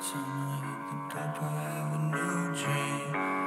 time I hit the dope, I have a new dream.